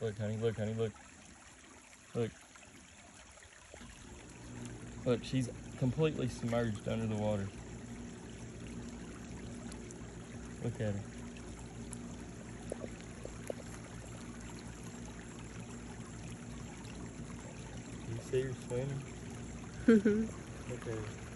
Look, honey, look, honey, look. Look. Look, she's completely submerged under the water. Look at her. Do you see her swimming? Look at her.